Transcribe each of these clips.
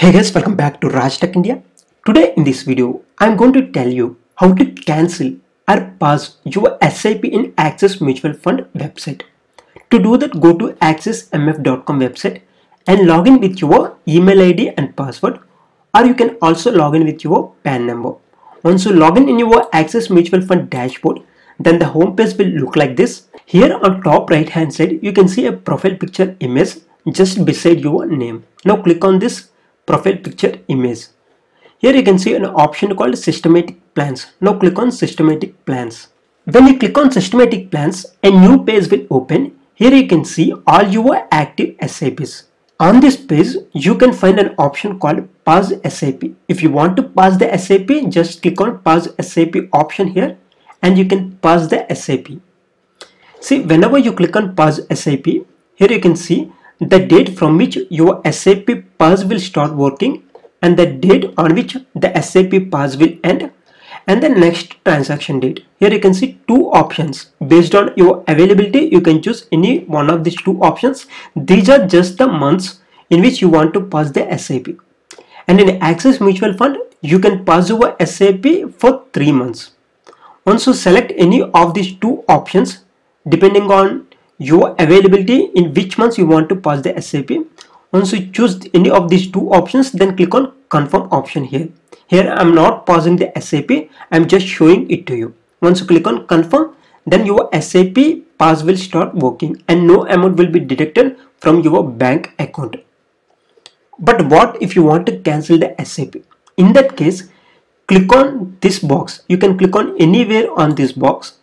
Hey guys, welcome back to Raj Tech India. Today in this video, I'm going to tell you how to cancel or pause your SIP in Axis Mutual Fund website. To do that, go to axismf.com website and log in with your email ID and password or you can also log in with your PAN number. Once you log in in your Axis Mutual Fund dashboard, then the home page will look like this. Here on top right hand side, you can see a profile picture image just beside your name. Now click on this profile picture image. Here you can see an option called systematic plans. Now click on systematic plans. When you click on systematic plans, a new page will open. Here you can see all your active SIPs. On this page, you can find an option called pause SIP. If you want to pause the SIP, just click on pause SIP option here and you can pause the SIP. See, whenever you click on pause SIP, here you can see the date from which your SIP pause will start working and the date on which the SIP pass will end and the next transaction date. Here you can see two options based on your availability you can choose any one of these two options. These are just the months in which you want to pass the SIP. and in Axis Mutual Fund you can pass over SIP for 3 months. Once you select any of these two options depending on your availability in which months you want to pass the SIP. Once you choose any of these two options, then click on confirm option here. Here I'm not pausing the SIP, I'm just showing it to you. Once you click on confirm, then your SIP pass will start working and no amount will be deducted from your bank account. But what if you want to cancel the SIP? In that case, click on this box. You can click on anywhere on this box.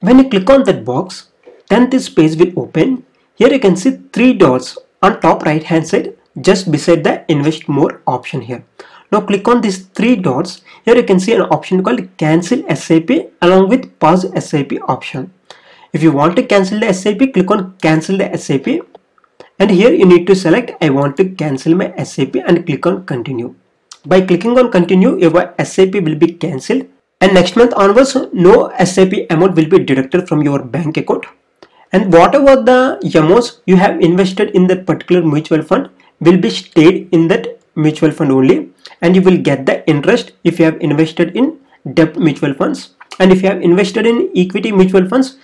When you click on that box, then this page will open. Here you can see three dots on top right hand side just beside the invest more option here. Now click on these three dots. Here you can see an option called cancel SIP along with pause SIP option. If you want to cancel the SIP, click on cancel the SIP and here you need to select I want to cancel my SIP and click on continue. By clicking on continue, your SIP will be cancelled and next month onwards no SIP amount will be deducted from your bank account and whatever the amounts you have invested in that particular mutual fund will be stayed in that mutual fund only. And you will get the interest if you have invested in debt mutual funds. And if you have invested in equity mutual funds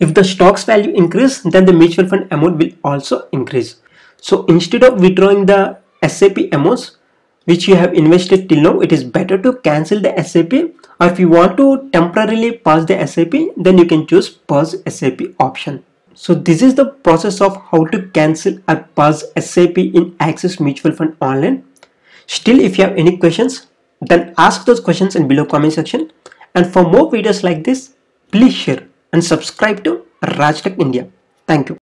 if the stocks value increase then the mutual fund amount will also increase. So instead of withdrawing the SIP amounts which you have invested till now it is better to cancel the SIP or if you want to temporarily pause the SIP then you can choose pause SIP option. So this is the process of how to cancel or pause SIP in Axis Mutual Fund online. Still if you have any questions then ask those questions in below comment section and for more videos like this please share and subscribe to Raj Tech India. Thank you.